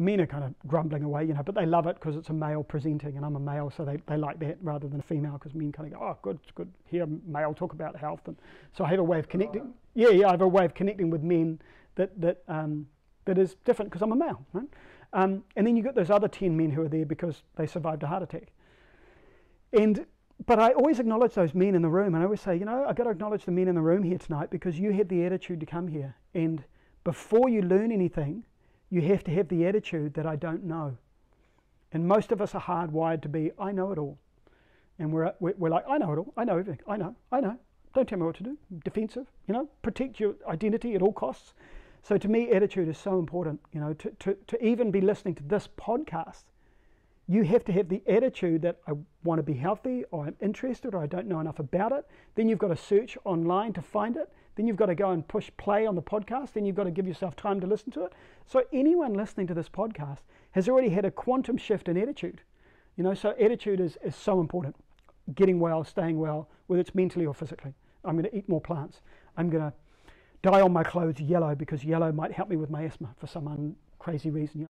the men are kind of grumbling away, you know, but they love it because it's a male presenting, and I'm a male, so they, they like that rather than a female because men kind of go, oh, good, good, hear a male talk about health, and so I have a way of connecting. Yeah, yeah, I have a way of connecting with men that that um, that is different because I'm a male, right? Um, and then you got those other ten men who are there because they survived a heart attack, and but I always acknowledge those men in the room, and I always say, you know, I've got to acknowledge the men in the room here tonight because you had the attitude to come here, and before you learn anything you have to have the attitude that I don't know. And most of us are hardwired to be, I know it all. And we're, we're like, I know it all. I know everything. I know. I know. Don't tell me what to do. Defensive, you know, protect your identity at all costs. So to me, attitude is so important. You know, to, to, to even be listening to this podcast, you have to have the attitude that I want to be healthy or I'm interested or I don't know enough about it. Then you've got to search online to find it. Then you've got to go and push play on the podcast. Then you've got to give yourself time to listen to it. So anyone listening to this podcast has already had a quantum shift in attitude. You know, so attitude is, is so important. Getting well, staying well, whether it's mentally or physically. I'm going to eat more plants. I'm going to dye all my clothes yellow because yellow might help me with my asthma for some un- crazy reason.